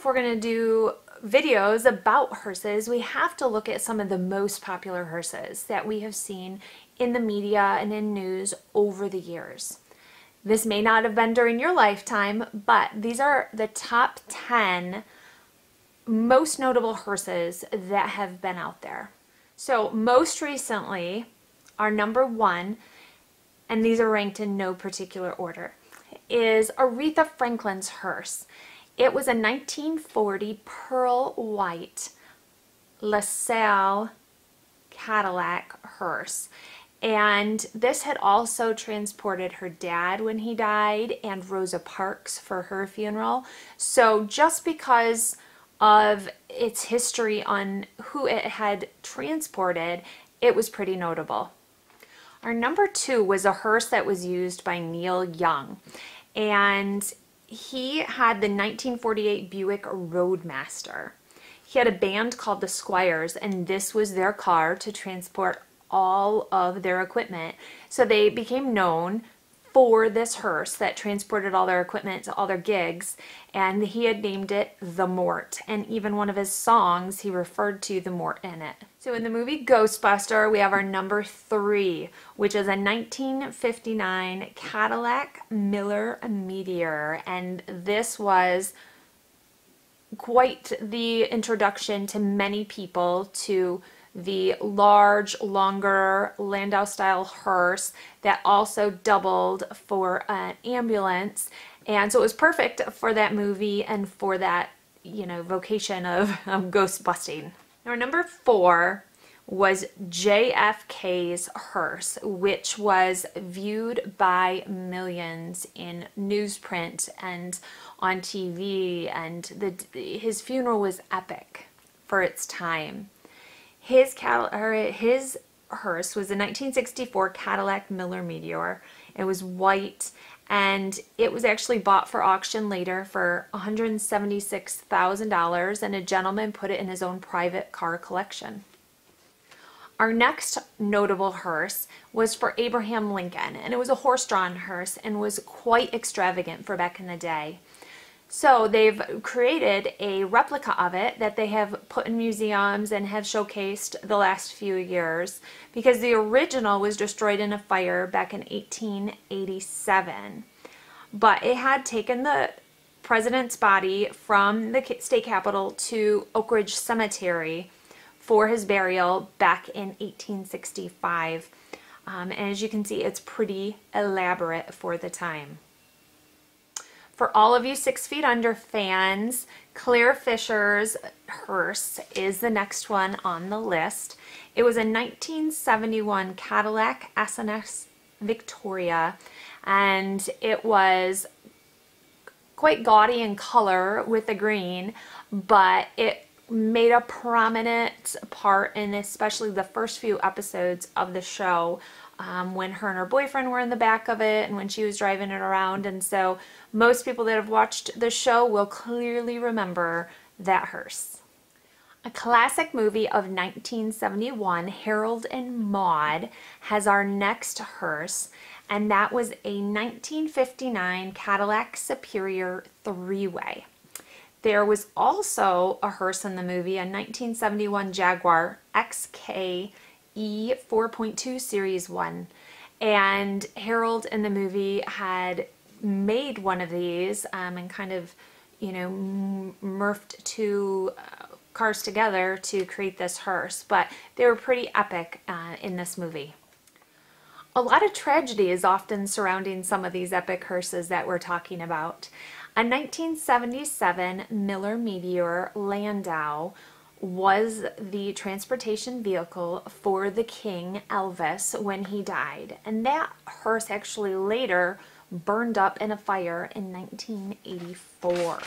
if we're going to do videos about hearses, we have to look at some of the most popular hearses that we have seen in the media and in news over the years. This may not have been during your lifetime, but these are the top 10 most notable hearses that have been out there. So, most recently, our number one, and these are ranked in no particular order, is Aretha Franklin's hearse. It was a 1940 pearl white LaSalle Cadillac hearse. And this had also transported her dad when he died and Rosa Parks for her funeral. So just because of its history on who it had transported, it was pretty notable. Our number two was a hearse that was used by Neil Young. And he had the 1948 Buick Roadmaster. He had a band called the Squires, and this was their car to transport all of their equipment. So they became known for this hearse that transported all their equipment to all their gigs, and he had named it The Mort. And even one of his songs, he referred to the Mort in it. So in the movie Ghostbuster, we have our number three, which is a 1959 Cadillac Miller Meteor. And this was quite the introduction to many people to the large, longer Landau style hearse that also doubled for an ambulance. And so it was perfect for that movie and for that, you know, vocation of, of ghost busting. Now, number four was JFK's hearse, which was viewed by millions in newsprint and on TV, and the, his funeral was epic for its time. His, Cal- his hearse was a 1964 Cadillac Miller Meteor. It was white and it was actually bought for auction later for $176,000 and a gentleman put it in his own private car collection. Our next notable hearse was for Abraham Lincoln and it was a horse-drawn hearse and was quite extravagant for back in the day. So they've created a replica of it that they have put in museums and have showcased the last few years because the original was destroyed in a fire back in 1887. But it had taken the president's body from the state capitol to Oak Ridge Cemetery for his burial back in 1865. Um, and as you can see, it's pretty elaborate for the time. For all of you Six Feet Under fans, Claire Fisher's hearse is the next one on the list. It was a 1971 Cadillac S&S Victoria and it was quite gaudy in color with the green, but it made a prominent part in especially the first few episodes of the show um, when her and her boyfriend were in the back of it and when she was driving it around. And so most people that have watched the show will clearly remember that hearse. A classic movie of 1971, Harold and Maude, has our next hearse, and that was a 1959 Cadillac Superior three-way. There was also a hearse in the movie, a 1971 Jaguar XK E 4.2 Series 1. And Harold in the movie had made one of these um, and kind of, you know, murphed two uh, cars together to create this hearse. But they were pretty epic uh, in this movie. A lot of tragedy is often surrounding some of these epic hearses that we're talking about. A 1977 Miller Meteor Landau was the transportation vehicle for the king Elvis when he died. And that hearse actually later burned up in a fire in 1984.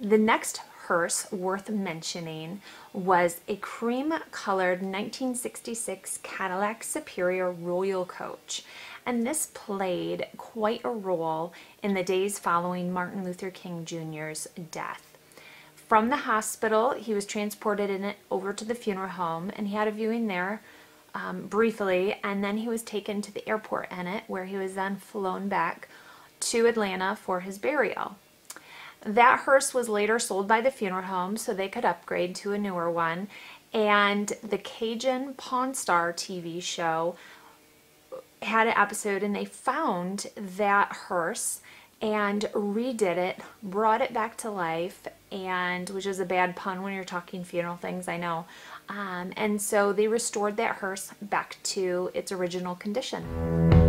The next hearse worth mentioning was a cream colored 1966 Cadillac Superior Royal Coach. And this played quite a role in the days following Martin Luther King Jr.'s death. From the hospital, he was transported in it over to the funeral home and he had a viewing there um, briefly and then he was taken to the airport in it where he was then flown back to Atlanta for his burial. That hearse was later sold by the funeral home so they could upgrade to a newer one. And the Cajun Pawn Star TV show had an episode and they found that hearse and redid it, brought it back to life, and which is a bad pun when you're talking funeral things, I know. Um, and so they restored that hearse back to its original condition.